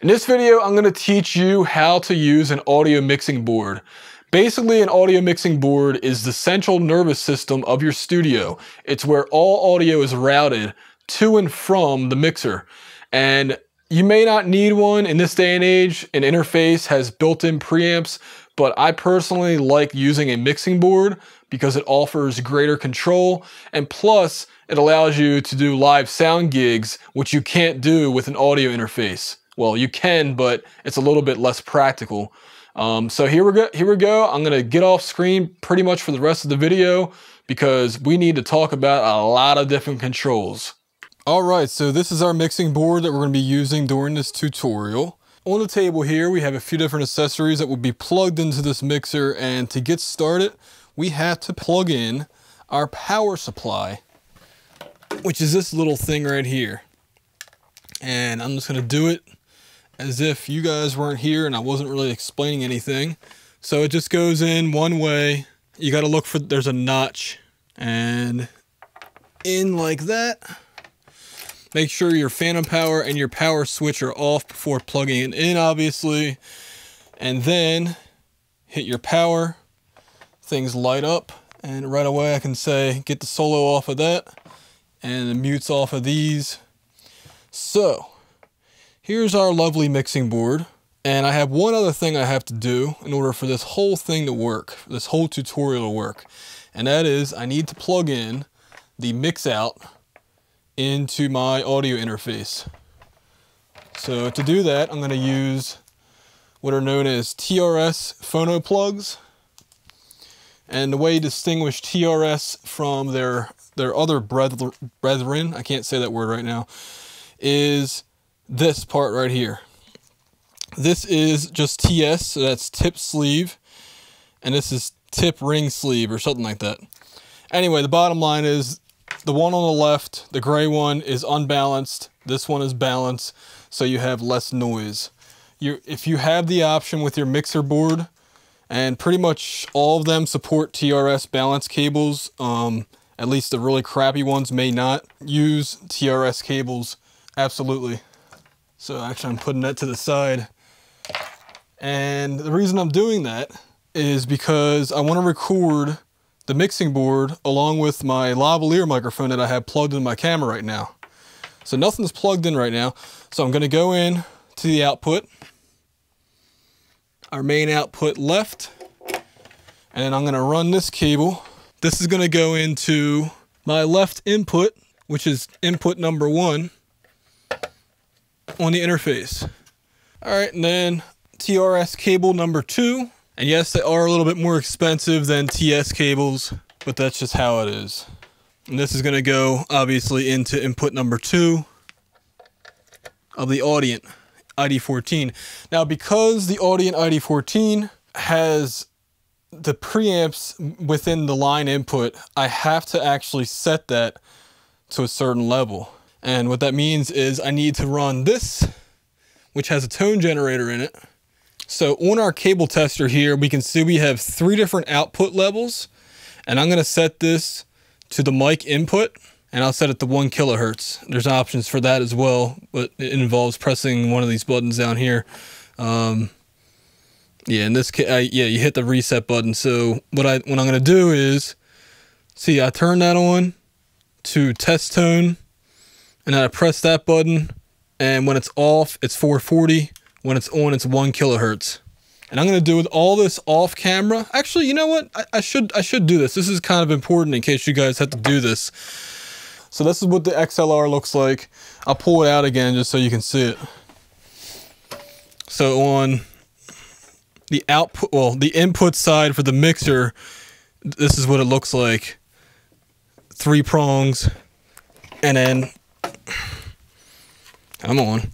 In this video, I'm gonna teach you how to use an audio mixing board. Basically, an audio mixing board is the central nervous system of your studio. It's where all audio is routed to and from the mixer. And you may not need one in this day and age. An interface has built-in preamps, but I personally like using a mixing board because it offers greater control and plus it allows you to do live sound gigs, which you can't do with an audio interface. Well, you can, but it's a little bit less practical. Um, so here we go. Here we go. I'm gonna get off screen pretty much for the rest of the video because we need to talk about a lot of different controls. All right, so this is our mixing board that we're gonna be using during this tutorial. On the table here, we have a few different accessories that will be plugged into this mixer. And to get started, we have to plug in our power supply, which is this little thing right here. And I'm just gonna do it as if you guys weren't here and I wasn't really explaining anything. So it just goes in one way. You got to look for, there's a notch and in like that. Make sure your phantom power and your power switch are off before plugging it in, obviously. And then hit your power. Things light up. And right away I can say, get the solo off of that. And the mutes off of these. So, Here's our lovely mixing board. And I have one other thing I have to do in order for this whole thing to work, this whole tutorial to work. And that is I need to plug in the mix out into my audio interface. So to do that, I'm going to use what are known as TRS phono plugs. And the way you distinguish TRS from their their other brethren, I can't say that word right now, is this part right here. This is just TS, so that's tip sleeve, and this is tip ring sleeve or something like that. Anyway, the bottom line is the one on the left, the gray one, is unbalanced. This one is balanced, so you have less noise. You, if you have the option with your mixer board, and pretty much all of them support TRS balance cables, um, at least the really crappy ones may not use TRS cables, absolutely. So actually I'm putting that to the side. And the reason I'm doing that is because I want to record the mixing board along with my lavalier microphone that I have plugged in my camera right now. So nothing's plugged in right now. So I'm going to go in to the output, our main output left, and then I'm going to run this cable. This is going to go into my left input, which is input number one on the interface. All right, and then TRS cable number two. And yes, they are a little bit more expensive than TS cables, but that's just how it is. And this is gonna go obviously into input number two of the Audient ID14. Now, because the Audient ID14 has the preamps within the line input, I have to actually set that to a certain level. And what that means is I need to run this, which has a tone generator in it. So on our cable tester here, we can see we have three different output levels. And I'm gonna set this to the mic input and I'll set it to one kilohertz. There's options for that as well, but it involves pressing one of these buttons down here. Um, yeah, in this case, I, yeah, you hit the reset button. So what I what I'm gonna do is, see, I turn that on to test tone and I press that button and when it's off it's 440 when it's on it's one kilohertz. And I'm gonna do with all this off camera actually you know what? I, I, should I should do this. This is kind of important in case you guys have to do this. So this is what the XLR looks like. I'll pull it out again just so you can see it. So on the output well the input side for the mixer this is what it looks like. Three prongs and then come on,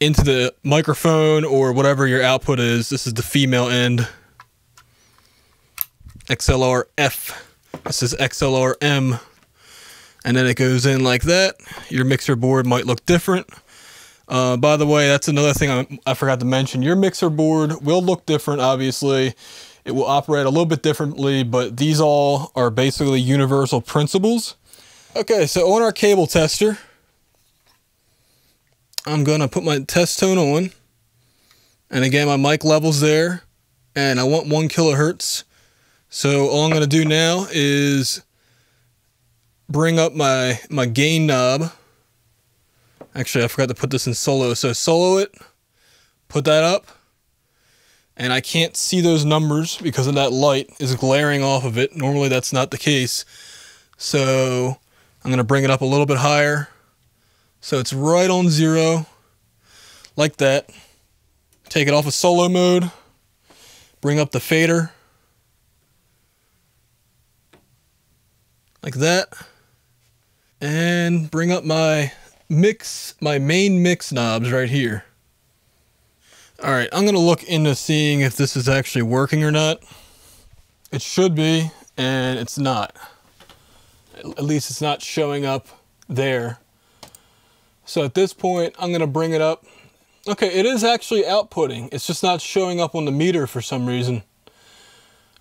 into the microphone or whatever your output is. This is the female end. XLR F. This is XLR M. And then it goes in like that. Your mixer board might look different. Uh, by the way, that's another thing I, I forgot to mention. Your mixer board will look different, obviously. It will operate a little bit differently, but these all are basically universal principles. Okay, so on our cable tester, I'm gonna put my test tone on. And again, my mic level's there. And I want one kilohertz. So all I'm gonna do now is bring up my, my gain knob. Actually, I forgot to put this in solo. So solo it, put that up. And I can't see those numbers because of that light is glaring off of it. Normally that's not the case. So I'm gonna bring it up a little bit higher. So it's right on zero, like that. Take it off of solo mode, bring up the fader, like that, and bring up my mix, my main mix knobs right here. All right, I'm gonna look into seeing if this is actually working or not. It should be, and it's not. At least it's not showing up there. So at this point, I'm gonna bring it up. Okay, it is actually outputting. It's just not showing up on the meter for some reason.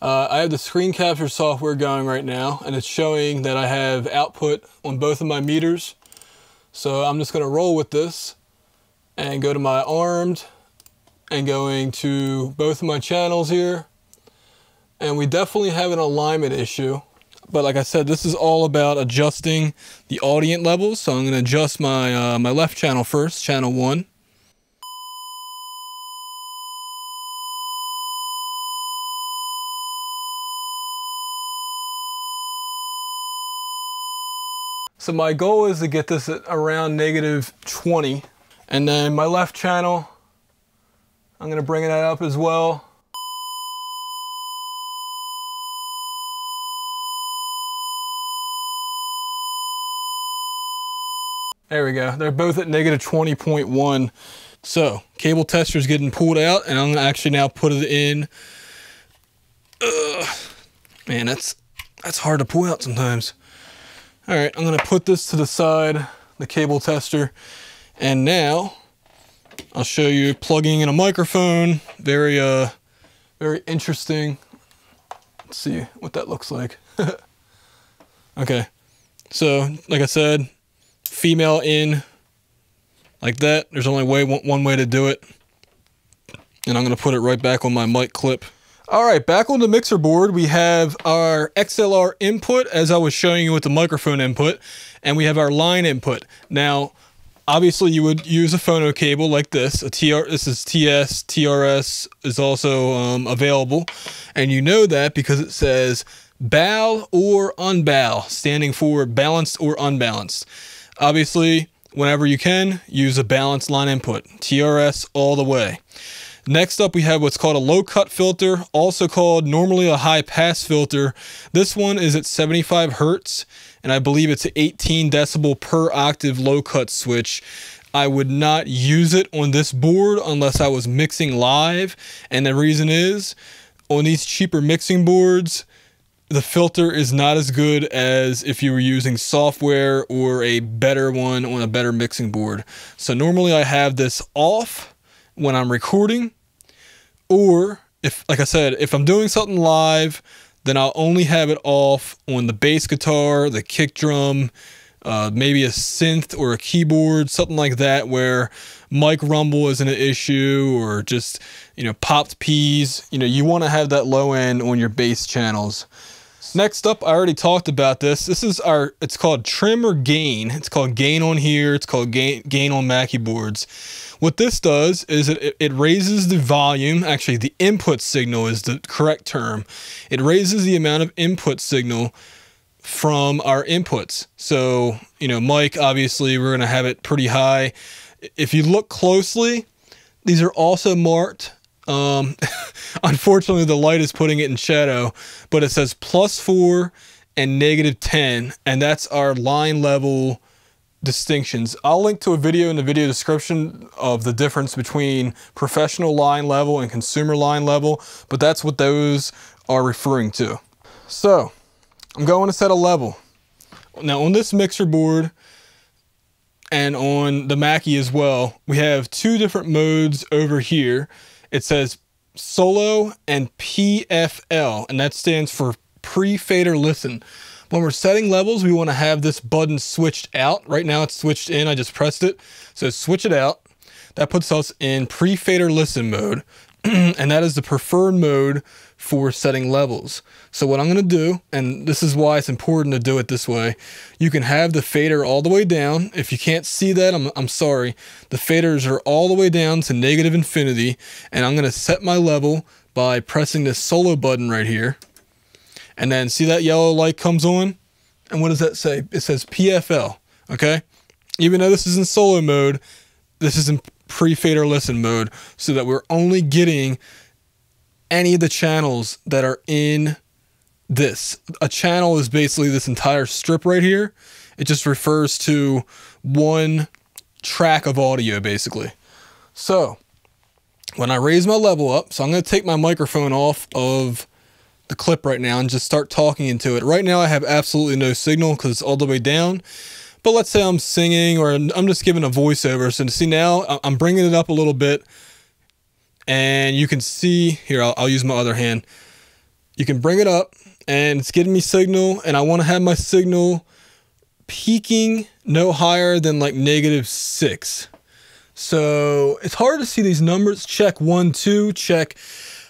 Uh, I have the screen capture software going right now, and it's showing that I have output on both of my meters. So I'm just gonna roll with this and go to my armed and going to both of my channels here. And we definitely have an alignment issue. But like I said, this is all about adjusting the Audient levels. So I'm going to adjust my, uh, my left channel first, channel 1. So my goal is to get this at around negative 20. And then my left channel, I'm going to bring that up as well. There we go. They're both at negative 20.1. So cable tester is getting pulled out and I'm actually now put it in. Ugh. Man, that's that's hard to pull out sometimes. All right, I'm gonna put this to the side, the cable tester. And now I'll show you plugging in a microphone. Very, uh, very interesting. Let's see what that looks like. okay, so like I said, female in like that. There's only way one way to do it. And I'm going to put it right back on my mic clip. All right, back on the mixer board, we have our XLR input, as I was showing you with the microphone input, and we have our line input. Now, obviously you would use a phono cable like this. A TR, this is TS, TRS is also um, available. And you know that because it says BAL or unBAL, standing for balanced or unbalanced. Obviously, whenever you can, use a balanced line input, TRS all the way. Next up, we have what's called a low cut filter, also called normally a high pass filter. This one is at 75 Hertz, and I believe it's an 18 decibel per octave low cut switch. I would not use it on this board unless I was mixing live, and the reason is, on these cheaper mixing boards, the filter is not as good as if you were using software or a better one on a better mixing board. So normally I have this off when I'm recording or if like I said, if I'm doing something live, then I'll only have it off on the bass guitar, the kick drum, uh, maybe a synth or a keyboard, something like that, where mic rumble isn't an issue or just, you know, popped peas. You know, you want to have that low end on your bass channels. Next up, I already talked about this. This is our, it's called trim or gain. It's called gain on here. It's called gain, gain on Mackie boards. What this does is it, it raises the volume. Actually, the input signal is the correct term. It raises the amount of input signal from our inputs. So, you know, mic, obviously, we're going to have it pretty high. If you look closely, these are also marked um, unfortunately, the light is putting it in shadow, but it says plus four and negative 10, and that's our line level distinctions. I'll link to a video in the video description of the difference between professional line level and consumer line level, but that's what those are referring to. So, I'm going to set a level. Now on this mixer board, and on the Mackie as well, we have two different modes over here it says solo and PFL, and that stands for pre-fader listen. When we're setting levels, we want to have this button switched out. Right now it's switched in, I just pressed it. So switch it out. That puts us in pre-fader listen mode. and that is the preferred mode for setting levels. So what I'm going to do, and this is why it's important to do it this way, you can have the fader all the way down. If you can't see that, I'm, I'm sorry. The faders are all the way down to negative infinity, and I'm going to set my level by pressing this solo button right here. And then see that yellow light comes on? And what does that say? It says PFL, okay? Even though this is in solo mode, this is in pre-fader listen mode so that we're only getting any of the channels that are in this. A channel is basically this entire strip right here. It just refers to one track of audio basically. So when I raise my level up, so I'm going to take my microphone off of the clip right now and just start talking into it. Right now I have absolutely no signal because it's all the way down. But let's say I'm singing or I'm just giving a voiceover. So see now, I'm bringing it up a little bit. And you can see here I'll, I'll, use my other hand. You can bring it up and it's giving me signal and I want to have my signal peaking no higher than like negative six. So it's hard to see these numbers. Check one two check.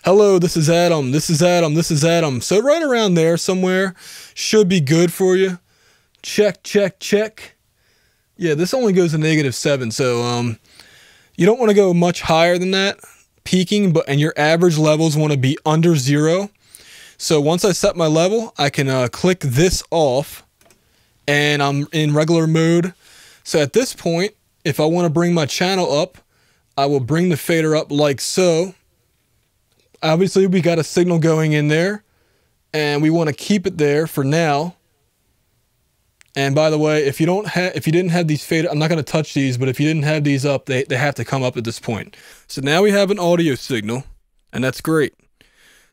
Hello this is Adam. This is Adam. This is Adam. So right around there somewhere should be good for you check check check yeah this only goes to negative seven so um you don't want to go much higher than that peaking, but and your average levels want to be under zero. So once I set my level, I can uh, click this off and I'm in regular mode. So at this point, if I want to bring my channel up, I will bring the fader up like so. Obviously, we got a signal going in there and we want to keep it there for now. And by the way, if you don't have, if you didn't have these fade, I'm not going to touch these, but if you didn't have these up, they, they have to come up at this point. So now we have an audio signal and that's great.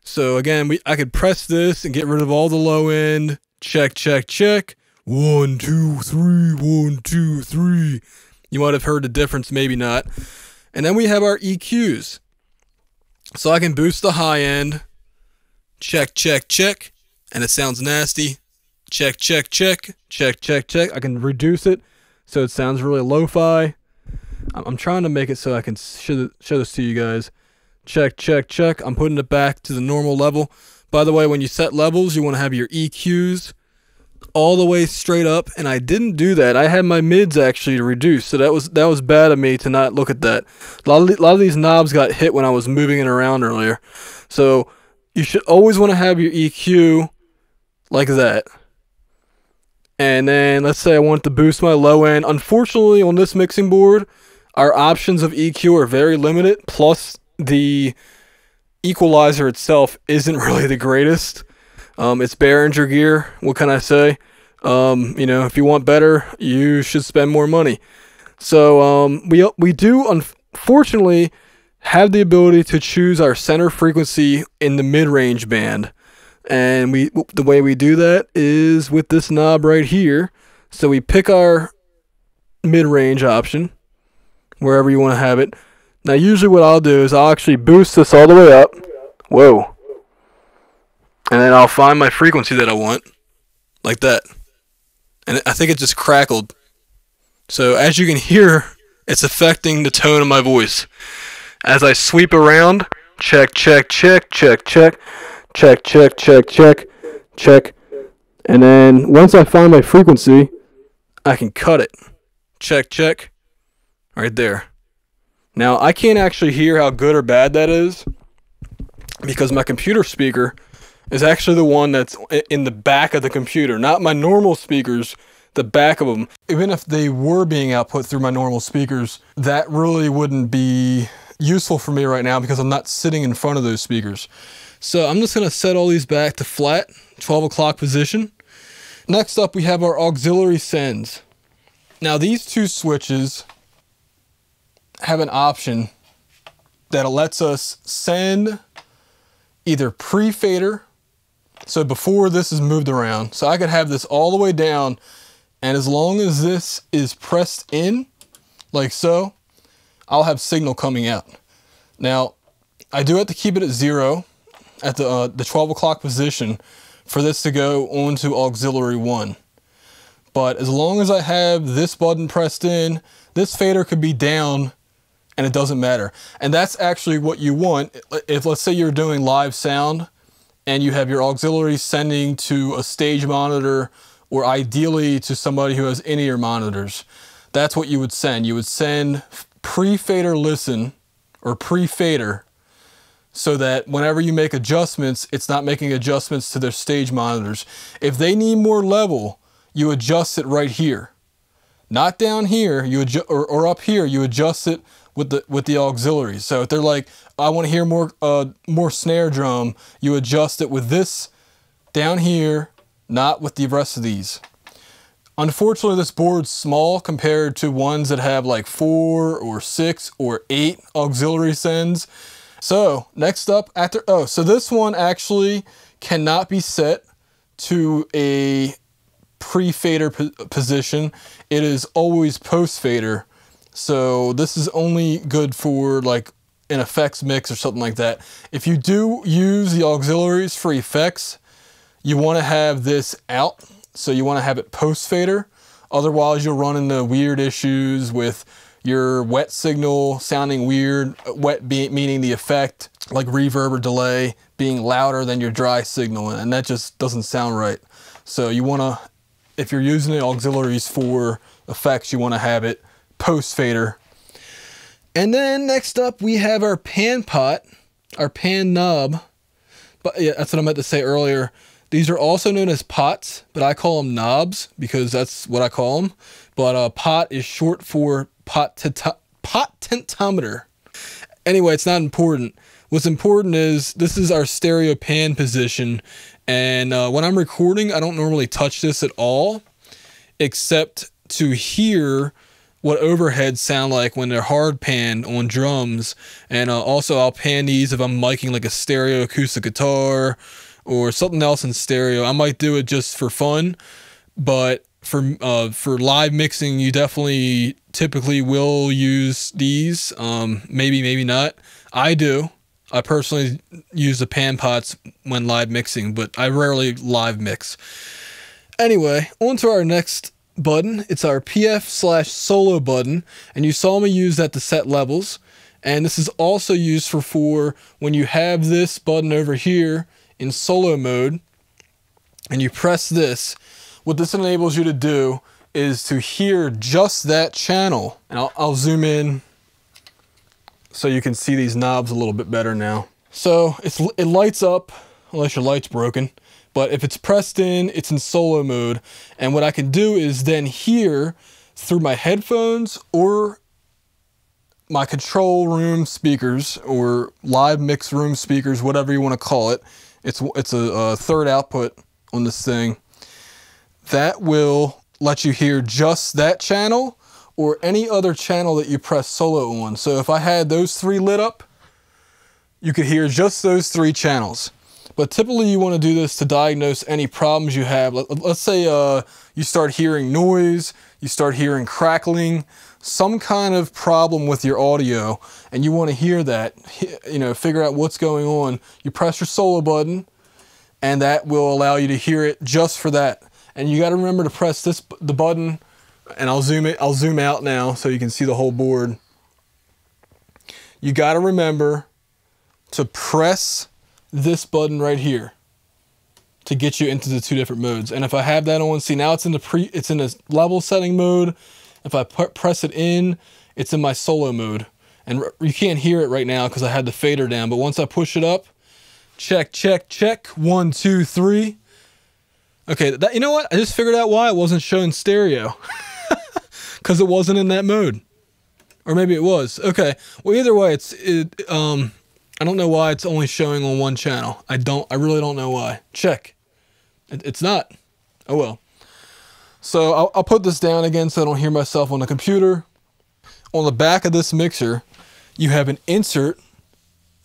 So again, we, I could press this and get rid of all the low end. Check, check, check. One, two, three, one, two, three. You might have heard the difference, maybe not. And then we have our EQs. So I can boost the high end. Check, check, check. And it sounds nasty check, check, check, check, check, check. I can reduce it so it sounds really lo-fi. I'm trying to make it so I can show, show this to you guys. Check, check, check. I'm putting it back to the normal level. By the way, when you set levels, you want to have your EQs all the way straight up, and I didn't do that. I had my mids actually reduced, so that was that was bad of me to not look at that. A lot of, the, a lot of these knobs got hit when I was moving it around earlier. So you should always want to have your EQ like that. And then let's say I want to boost my low end. Unfortunately, on this mixing board, our options of EQ are very limited. Plus, the equalizer itself isn't really the greatest. Um, it's Behringer gear. What can I say? Um, you know, if you want better, you should spend more money. So um, we we do unfortunately have the ability to choose our center frequency in the mid-range band. And we the way we do that is with this knob right here. So we pick our mid-range option, wherever you want to have it. Now usually what I'll do is I'll actually boost this all the way up. Whoa. And then I'll find my frequency that I want. Like that. And I think it just crackled. So as you can hear, it's affecting the tone of my voice. As I sweep around, check, check, check, check, check check, check, check, check, check. And then once I find my frequency, I can cut it. Check, check. Right there. Now, I can't actually hear how good or bad that is because my computer speaker is actually the one that's in the back of the computer, not my normal speakers, the back of them. Even if they were being output through my normal speakers, that really wouldn't be useful for me right now because I'm not sitting in front of those speakers. So I'm just going to set all these back to flat, 12 o'clock position. Next up, we have our auxiliary sends. Now these two switches have an option that lets us send either pre-fader, so before this is moved around. So I could have this all the way down, and as long as this is pressed in, like so, I'll have signal coming out. Now, I do have to keep it at zero at the, uh, the 12 o'clock position for this to go onto auxiliary 1. But as long as I have this button pressed in, this fader could be down and it doesn't matter. And that's actually what you want. If let's say you're doing live sound and you have your auxiliary sending to a stage monitor or ideally to somebody who has in-ear monitors, that's what you would send. You would send pre-fader listen or pre-fader so that whenever you make adjustments, it's not making adjustments to their stage monitors. If they need more level, you adjust it right here. Not down here, you adjust, or, or up here, you adjust it with the with the auxiliaries. So if they're like, I want to hear more uh, more snare drum, you adjust it with this down here, not with the rest of these. Unfortunately, this board's small compared to ones that have like four or six or eight auxiliary sends. So next up after, oh, so this one actually cannot be set to a pre-fader position. It is always post-fader. So this is only good for like an effects mix or something like that. If you do use the auxiliaries for effects, you want to have this out. So you want to have it post fader. Otherwise you'll run into weird issues with your wet signal sounding weird, wet meaning the effect, like reverb or delay being louder than your dry signal, and that just doesn't sound right. So you want to, if you're using the auxiliaries for effects, you want to have it post fader. And then next up we have our pan pot, our pan knob. But yeah, that's what I meant to say earlier. These are also known as pots, but I call them knobs because that's what I call them. But a pot is short for pot tentometer. Anyway, it's not important. What's important is this is our stereo pan position. And uh, when I'm recording, I don't normally touch this at all, except to hear what overheads sound like when they're hard pan on drums. And uh, also, I'll pan these if I'm miking like a stereo acoustic guitar or something else in stereo. I might do it just for fun, but for uh, for live mixing, you definitely typically will use these. Um, maybe, maybe not. I do. I personally use the pan pots when live mixing, but I rarely live mix. Anyway, on to our next button. It's our PF slash solo button, and you saw me use that to set levels. And this is also used for, for when you have this button over here in solo mode, and you press this, what this enables you to do is to hear just that channel. And I'll, I'll zoom in so you can see these knobs a little bit better now. So it's, it lights up, unless your light's broken. But if it's pressed in, it's in solo mode. And what I can do is then hear through my headphones or my control room speakers or live mix room speakers, whatever you want to call it. It's, it's a, a third output on this thing. That will let you hear just that channel or any other channel that you press solo on. So if I had those three lit up, you could hear just those three channels. But typically you want to do this to diagnose any problems you have. Let, us say uh, you start hearing noise, you start hearing crackling, some kind of problem with your audio, and you want to hear that, you know, figure out what's going on. You press your solo button, and that will allow you to hear it just for that. And you got to remember to press this the button, and I'll zoom it. I'll zoom out now so you can see the whole board. You got to remember to press this button right here to get you into the two different modes. And if I have that on, see now it's in the pre, it's in a level setting mode. If I put, press it in, it's in my solo mode. And you can't hear it right now because I had the fader down. But once I push it up, check, check, check, one, two, three. Okay, that, you know what? I just figured out why it wasn't showing stereo. Because it wasn't in that mode. Or maybe it was. Okay. Well, either way, it's it, um, I don't know why it's only showing on one channel. I don't, I really don't know why. Check. It, it's not. Oh well. So I'll, I'll put this down again so I don't hear myself on the computer. On the back of this mixer, you have an insert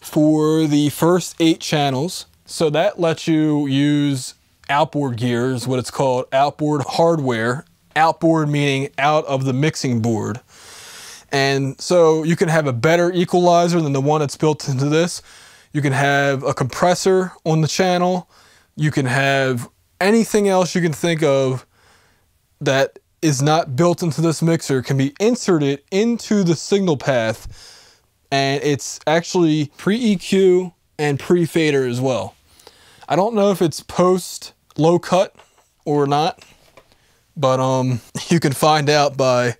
for the first eight channels. So that lets you use outboard gear is what it's called, outboard hardware. Outboard meaning out of the mixing board. And so you can have a better equalizer than the one that's built into this. You can have a compressor on the channel You can have anything else you can think of that is not built into this mixer can be inserted into the signal path and it's actually pre-EQ and pre-fader as well. I don't know if it's post low cut or not, but um, you can find out by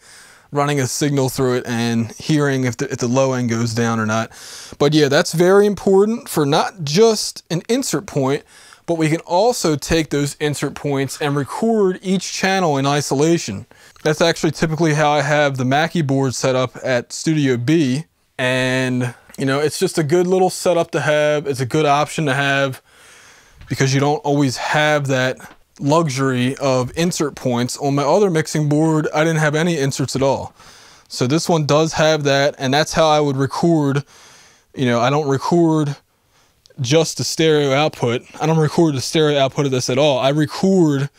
running a signal through it and hearing if the, if the low end goes down or not. But yeah, that's very important for not just an insert point, but we can also take those insert points and record each channel in isolation. That's actually typically how I have the Mackie board set up at Studio B. And, you know, it's just a good little setup to have. It's a good option to have because you don't always have that luxury of insert points. On my other mixing board, I didn't have any inserts at all. So this one does have that, and that's how I would record. You know, I don't record just the stereo output. I don't record the stereo output of this at all. I record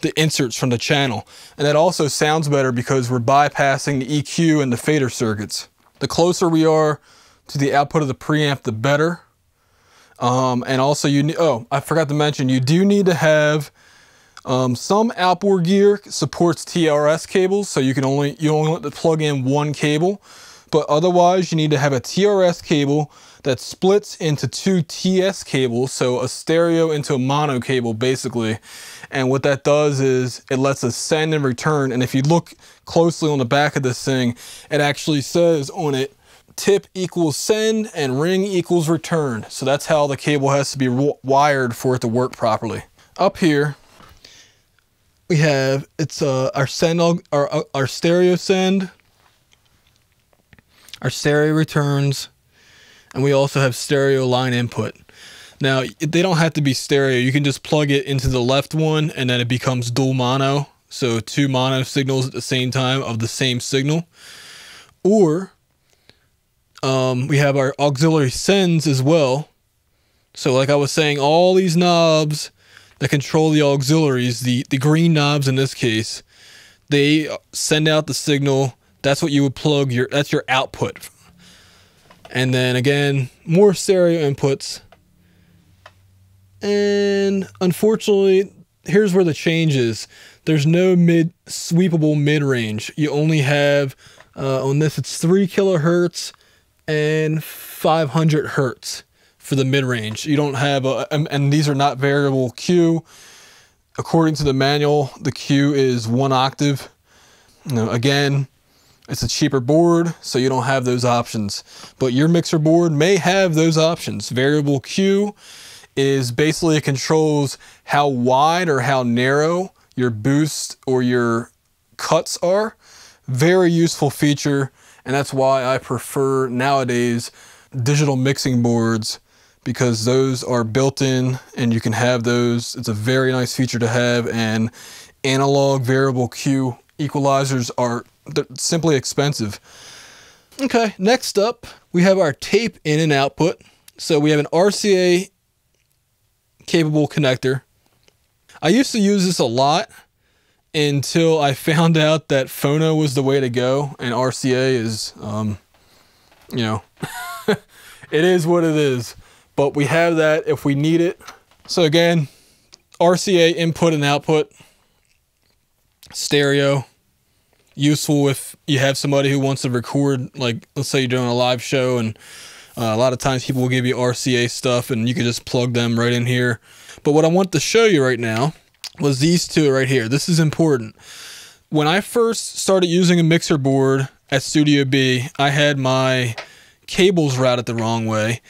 the inserts from the channel. And that also sounds better because we're bypassing the EQ and the fader circuits. The closer we are to the output of the preamp, the better. Um, and also you need, oh, I forgot to mention, you do need to have um, some outboard gear supports TRS cables, so you can only, you only want to plug in one cable. But otherwise, you need to have a TRS cable that splits into two TS cables, so a stereo into a mono cable basically. And what that does is it lets us send and return. And if you look closely on the back of this thing, it actually says on it, tip equals send and ring equals return. So that's how the cable has to be wired for it to work properly. Up here, we have, it's uh, our send, our, our stereo send, our stereo returns, and we also have stereo line input. Now, they don't have to be stereo. You can just plug it into the left one and then it becomes dual mono. So two mono signals at the same time of the same signal. Or um, we have our auxiliary sends as well. So like I was saying, all these knobs that control the auxiliaries, the, the green knobs in this case, they send out the signal. That's what you would plug your, that's your output and then again, more stereo inputs. And unfortunately, here's where the change is. There's no mid sweepable mid range. You only have uh, on this it's three kilohertz and 500 hertz for the mid range. You don't have a and, and these are not variable Q. According to the manual, the Q is one octave. Again, it's a cheaper board, so you don't have those options. But your mixer board may have those options. Variable Q is basically it controls how wide or how narrow your boost or your cuts are. Very useful feature, and that's why I prefer nowadays digital mixing boards because those are built in and you can have those. It's a very nice feature to have and analog variable Q equalizers are simply expensive. Okay, next up, we have our tape in and output. So we have an RCA capable connector. I used to use this a lot until I found out that phono was the way to go and RCA is, um, you know, it is what it is. But we have that if we need it. So again, RCA input and output, stereo, useful if you have somebody who wants to record, like let's say you're doing a live show and uh, a lot of times people will give you RCA stuff and you can just plug them right in here. But what I want to show you right now was these two right here. This is important. When I first started using a mixer board at Studio B, I had my cables routed the wrong way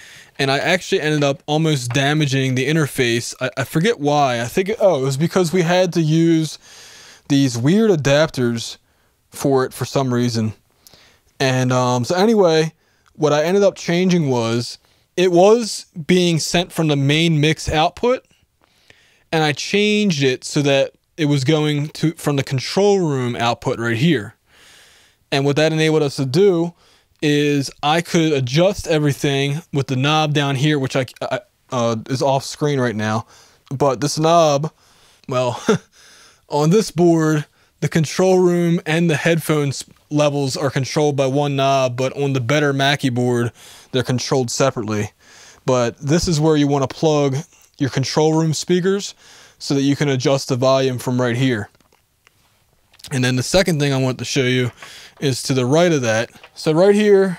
and I actually ended up almost damaging the interface. I, I forget why. I think, oh, it was because we had to use these weird adapters for it for some reason. And um, so anyway, what I ended up changing was it was being sent from the main mix output, and I changed it so that it was going to from the control room output right here. And what that enabled us to do is I could adjust everything with the knob down here, which I, I uh, is off screen right now. But this knob, well, on this board, the control room and the headphones levels are controlled by one knob, but on the better Mackie board, they're controlled separately. But this is where you want to plug your control room speakers so that you can adjust the volume from right here. And then the second thing I want to show you is to the right of that. So right here,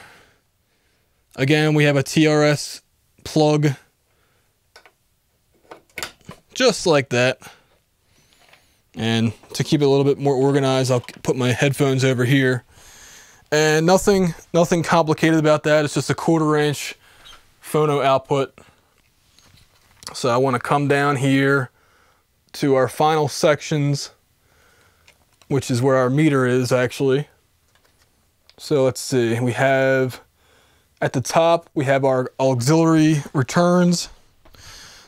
again, we have a TRS plug just like that. And to keep it a little bit more organized, I'll put my headphones over here. And nothing, nothing complicated about that. It's just a quarter inch phono output. So I want to come down here to our final sections, which is where our meter is actually. So let's see, we have at the top, we have our auxiliary returns.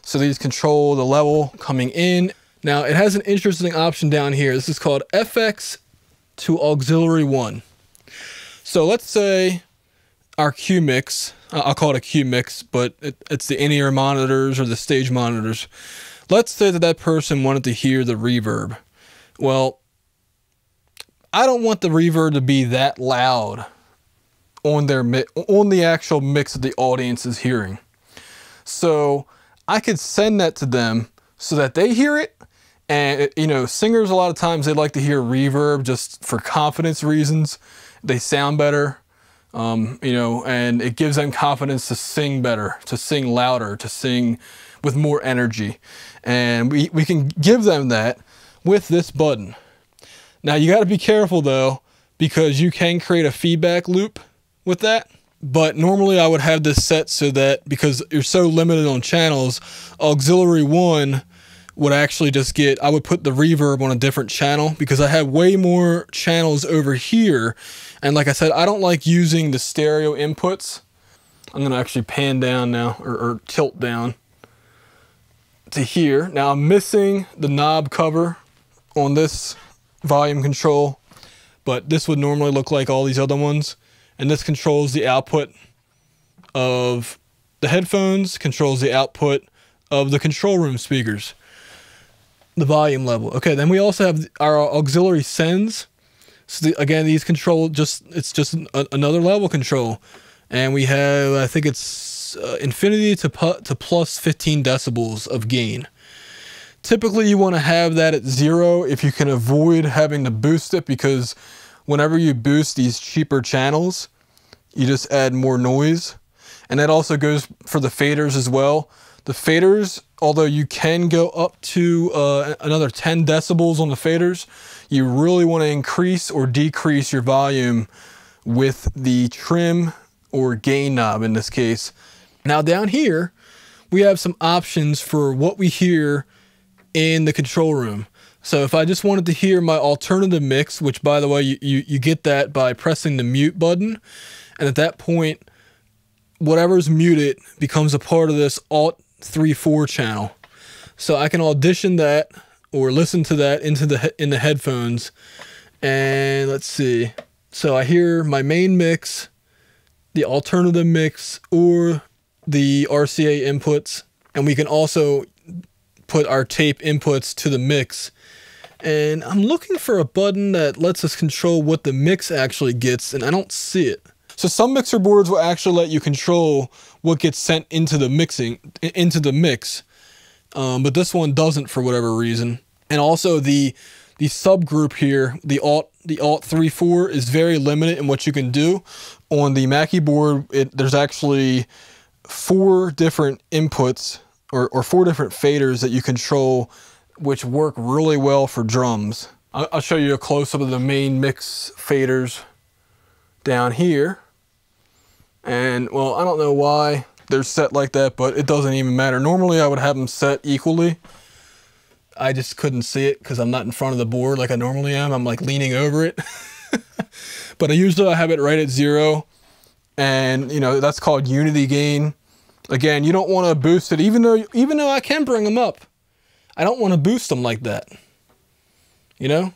So these control the level coming in. Now it has an interesting option down here. This is called FX to auxiliary one. So let's say our cue mix, I'll call it a cue mix, but it, it's the in-ear monitors or the stage monitors. Let's say that that person wanted to hear the reverb. Well, I don't want the reverb to be that loud on their on the actual mix that the audience is hearing. So I could send that to them so that they hear it. And uh, you know, singers a lot of times they like to hear reverb just for confidence reasons. They sound better, um, you know, and it gives them confidence to sing better, to sing louder, to sing with more energy. And we, we can give them that with this button. Now you got to be careful though, because you can create a feedback loop with that. But normally I would have this set so that because you're so limited on channels, auxiliary one would actually just get, I would put the reverb on a different channel because I have way more channels over here. And like I said, I don't like using the stereo inputs. I'm to actually pan down now or, or tilt down to here. Now I'm missing the knob cover on this volume control, but this would normally look like all these other ones. And this controls the output of the headphones, controls the output of the control room speakers, the volume level. Okay, then we also have our auxiliary sends. So the, again, these control just, it's just an, another level control. And we have, I think it's uh, infinity to, put to plus 15 decibels of gain. Typically you want to have that at zero if you can avoid having to boost it because whenever you boost these cheaper channels, you just add more noise. And that also goes for the faders as well. The faders, although you can go up to uh, another 10 decibels on the faders, you really want to increase or decrease your volume with the trim or gain knob in this case. Now down here, we have some options for what we hear in the control room. So if I just wanted to hear my alternative mix, which by the way, you, you, you get that by pressing the mute button. And at that point, whatever's muted becomes a part of this Alt 3-4 channel. So I can audition that or listen to that into the in the headphones. And let's see. So I hear my main mix, the alternative mix, or the RCA inputs. And we can also put our tape inputs to the mix and I'm looking for a button that lets us control what the mix actually gets, and I don't see it. So some mixer boards will actually let you control what gets sent into the mixing, into the mix, um, but this one doesn't for whatever reason. And also the the subgroup here, the Alt the Alt 3-4 is very limited in what you can do. On the Mackie board, it, there's actually four different inputs or, or four different faders that you control which work really well for drums. I'll show you a close-up of the main mix faders down here. And well, I don't know why they're set like that, but it doesn't even matter. Normally I would have them set equally. I just couldn't see it because I'm not in front of the board like I normally am. I'm like leaning over it. but I usually I have it right at zero. And you know, that's called unity gain. Again, you don't want to boost it even though even though I can bring them up. I don't want to boost them like that. You know?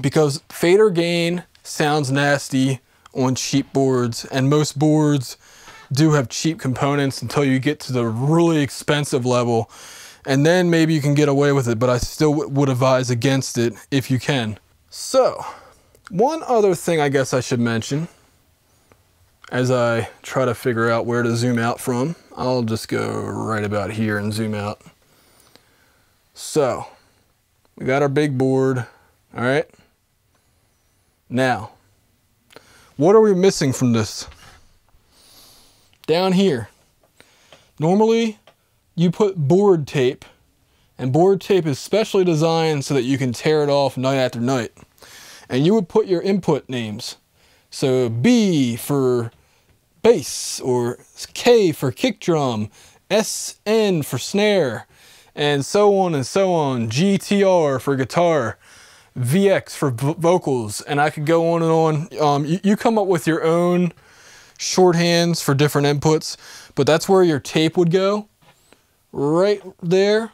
Because fader gain sounds nasty on cheap boards, and most boards do have cheap components until you get to the really expensive level. And then maybe you can get away with it, but I still would advise against it if you can. So, one other thing I guess I should mention as I try to figure out where to zoom out from. I'll just go right about here and zoom out. So, we got our big board, all right? Now, what are we missing from this? Down here, normally you put board tape, and board tape is specially designed so that you can tear it off night after night. And you would put your input names. So B for bass, or K for kick drum, SN for snare, and so on and so on. GTR for guitar, VX for vocals, and I could go on and on. Um, you, you come up with your own shorthands for different inputs, but that's where your tape would go, right there.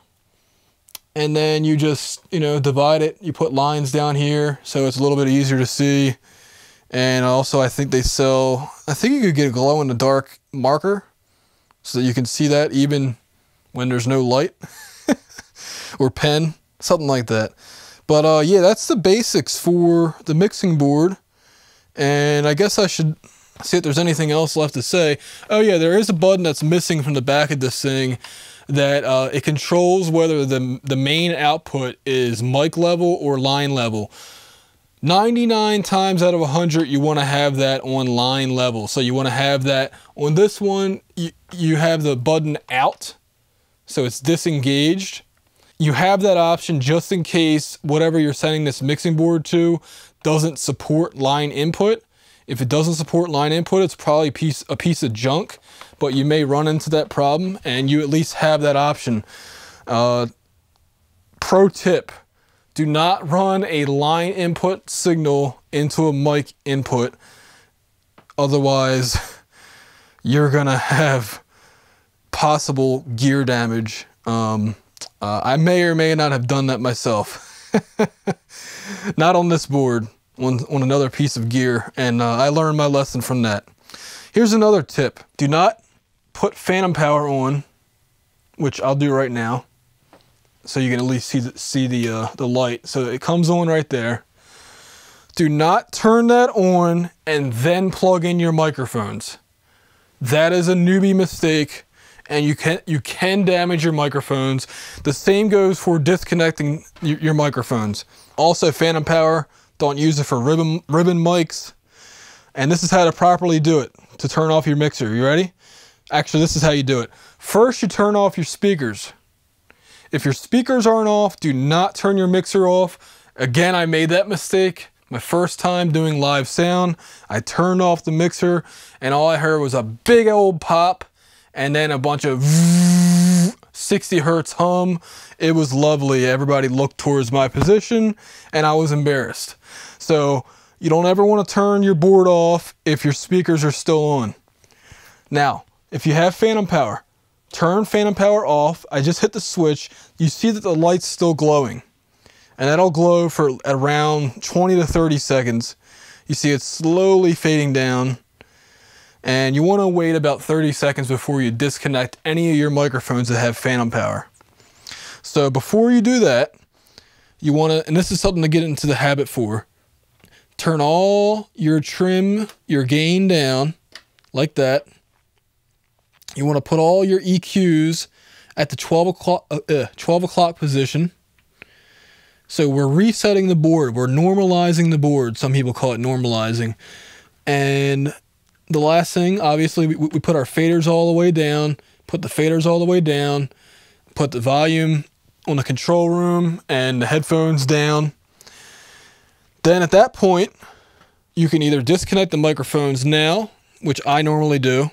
And then you just, you know, divide it. You put lines down here so it's a little bit easier to see. And also I think they sell, I think you could get a glow in the dark marker so that you can see that even when there's no light. or pen, something like that. But uh, yeah, that's the basics for the mixing board. And I guess I should see if there's anything else left to say. Oh yeah, there is a button that's missing from the back of this thing that uh, it controls whether the, the main output is mic level or line level. 99 times out of 100 you want to have that on line level so you want to have that on this one you, you have the button out so it's disengaged you have that option just in case whatever you're sending this mixing board to doesn't support line input. If it doesn't support line input, it's probably a piece, a piece of junk, but you may run into that problem and you at least have that option. Uh, pro tip, do not run a line input signal into a mic input. Otherwise, you're gonna have possible gear damage. Um, uh, I may or may not have done that myself. not on this board, on, on another piece of gear, and uh, I learned my lesson from that. Here's another tip. Do not put phantom power on, which I'll do right now, so you can at least see the, see the, uh, the light. So it comes on right there. Do not turn that on and then plug in your microphones. That is a newbie mistake and you can you can damage your microphones. The same goes for disconnecting your, microphones. Also, phantom power, don't use it for ribbon, ribbon mics. And this is how to properly do it to turn off your mixer. You ready? Actually, this is how you do it. First, you turn off your speakers. If your speakers aren't off, do not turn your mixer off. Again, I made that mistake. My first time doing live sound, I turned off the mixer and all I heard was a big old pop and then a bunch of 60 hertz hum. It was lovely. Everybody looked towards my position and I was embarrassed. So you don't ever want to turn your board off if your speakers are still on. Now, if you have phantom power, turn phantom power off. I just hit the switch. You see that the light's still glowing. And that'll glow for around 20 to 30 seconds. You see it slowly fading down and you want to wait about 30 seconds before you disconnect any of your microphones that have phantom power. So before you do that, you want to, and this is something to get into the habit for, turn all your trim, your gain down like that. You want to put all your EQs at the 12 o'clock, uh, uh 12 o'clock position. So we're resetting the board. We're normalizing the board. Some people call it normalizing. And the last thing, obviously, we, we put our faders all the way down, put the faders all the way down, put the volume on the control room and the headphones down. Then at that point, you can either disconnect the microphones now, which I normally do.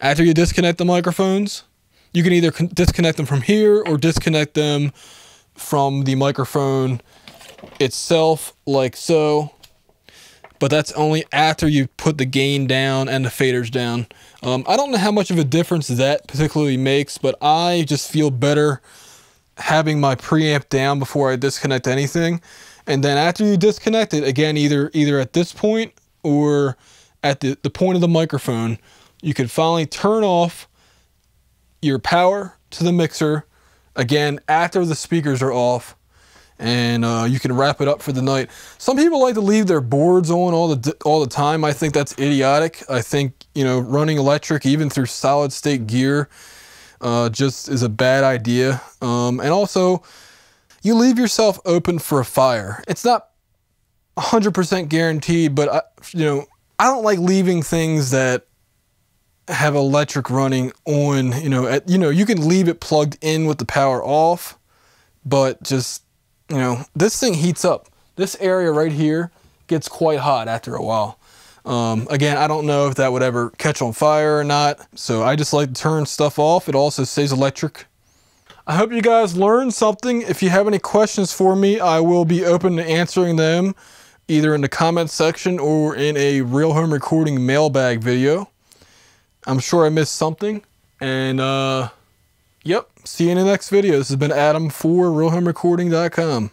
After you disconnect the microphones, you can either disconnect them from here or disconnect them from the microphone itself like so but that's only after you put the gain down and the faders down. Um, I don't know how much of a difference that particularly makes, but I just feel better having my preamp down before I disconnect anything. And then after you disconnect it, again, either either at this point or at the, the point of the microphone, you can finally turn off your power to the mixer again after the speakers are off and uh, you can wrap it up for the night. Some people like to leave their boards on all the all the time. I think that's idiotic. I think you know running electric even through solid state gear uh, just is a bad idea. Um, and also, you leave yourself open for a fire. It's not 100% guaranteed, but I, you know, I don't like leaving things that have electric running on, you know, at, you know, you can leave it plugged in with the power off, but just, you know, this thing heats up. This area right here gets quite hot after a while. Um, again, I don't know if that would ever catch on fire or not, so I just like to turn stuff off. It also stays electric. I hope you guys learned something. If you have any questions for me, I will be open to answering them either in the comments section or in a real home recording mailbag video. I'm sure I missed something. And, uh, yep, see you in the next video. This has been Adam for realhomerecording.com.